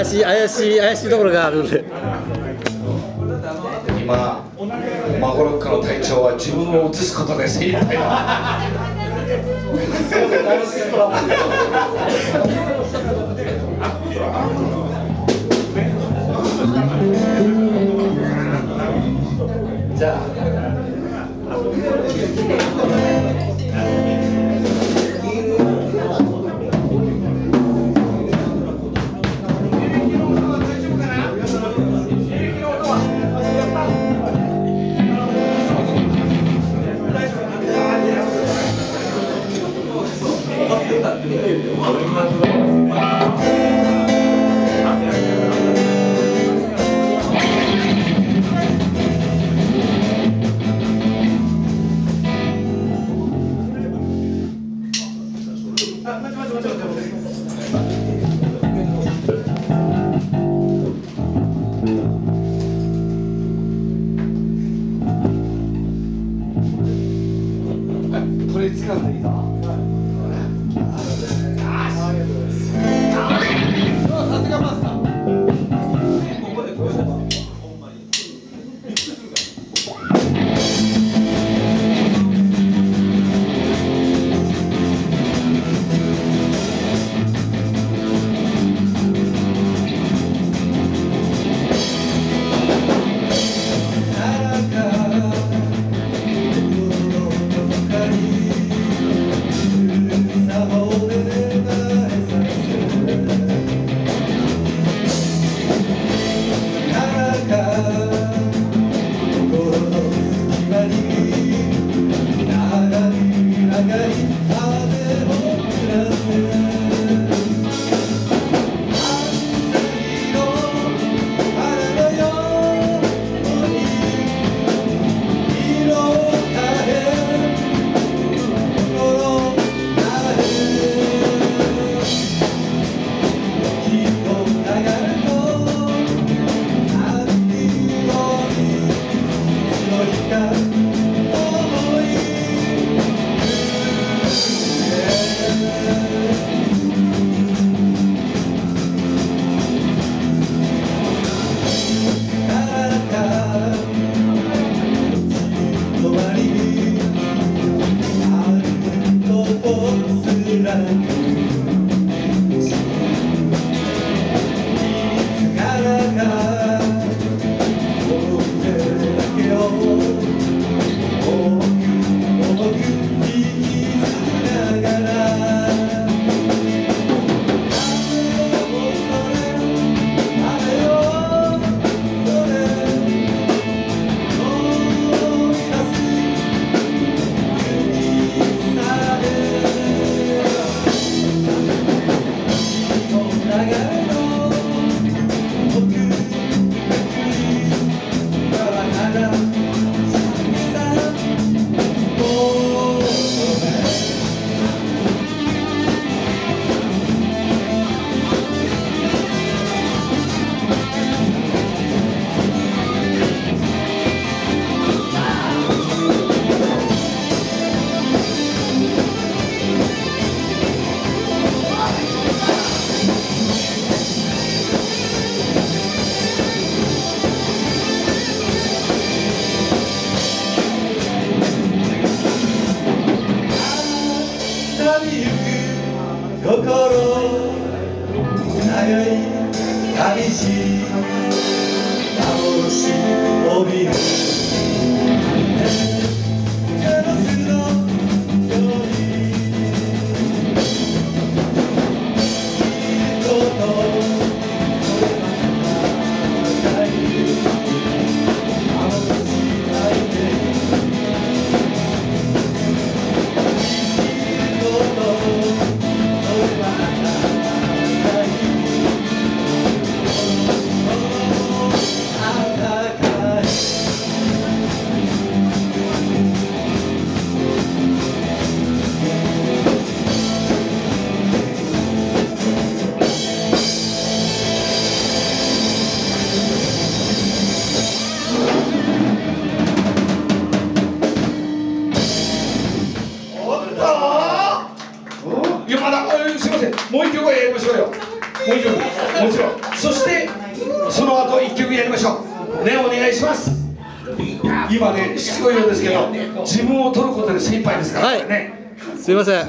怪しい怪しい怪しいところがあるんで。今マゴロックの隊長は自分を映すことで精一杯だじゃあこれ掴んでいいぞ寂しい幻その後一曲やりましょう。ねお願いします。今ねしつこいようですけど自分を取ることで精一杯ですからはい。ね。すいません